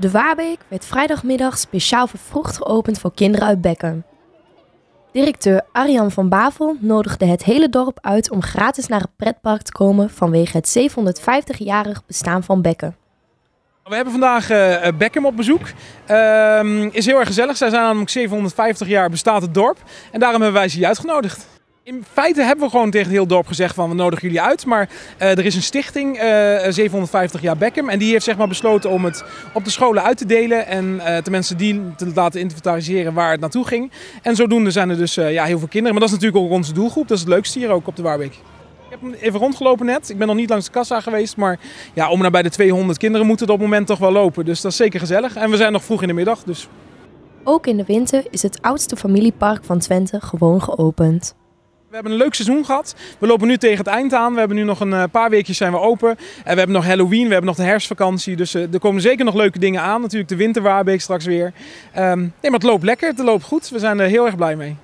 De Waarbeek werd vrijdagmiddag speciaal vervroegd geopend voor kinderen uit Bekken. Directeur Arjan van Bavel nodigde het hele dorp uit om gratis naar het pretpark te komen vanwege het 750-jarig bestaan van Bekken. We hebben vandaag uh, op bezoek. Uh, is heel erg gezellig. Zij zijn namelijk 750 jaar bestaat het dorp. En daarom hebben wij ze uitgenodigd. In feite hebben we gewoon tegen het hele dorp gezegd van we nodigen jullie uit. Maar uh, er is een stichting, 750 jaar Beckham. En die heeft zeg maar besloten om het op de scholen uit te delen. En de mensen die te laten inventariseren waar het naartoe ging. En zodoende zijn er dus ja, heel veel kinderen. Maar dat is natuurlijk ook onze doelgroep. Dat is het leukste hier ook op de Waarbeek. Ik heb even rondgelopen net. Ik ben nog niet langs de kassa geweest. Maar ja, om naar bij de 200 kinderen moeten het op het moment toch wel lopen. Dus dat is zeker gezellig. En we zijn nog vroeg in de middag. Dus. Ook in de winter is het oudste familiepark van Twente gewoon geopend. We hebben een leuk seizoen gehad. We lopen nu tegen het eind aan. We hebben nu nog een paar weekjes zijn we open. En we hebben nog Halloween, we hebben nog de herfstvakantie. Dus er komen zeker nog leuke dingen aan. Natuurlijk de winterwaarbeek straks weer. Um, nee, maar het loopt lekker, het loopt goed. We zijn er heel erg blij mee.